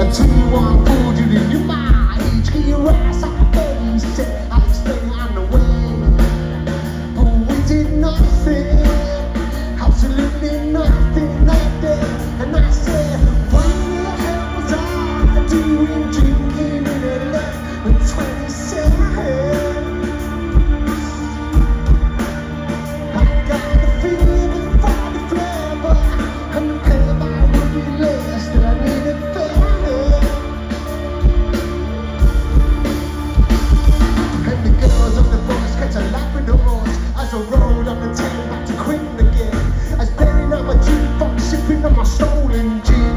Until want food, you need your mind. Get your ass out as road roll up the tape to Queen again. As bearing up my G-Fox, sipping on my stolen G.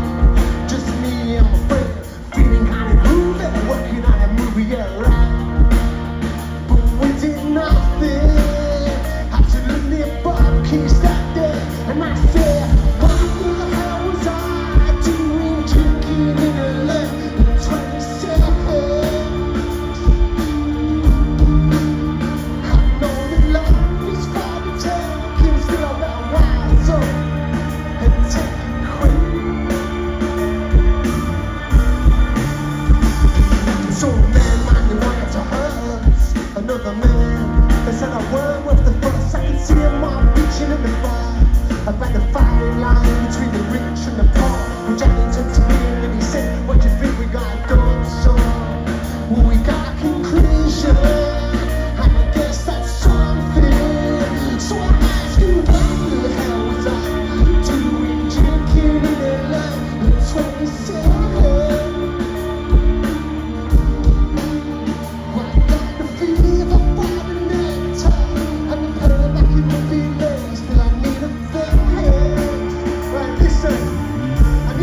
the fire, I fight the fire line.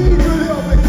Bir görüyor be.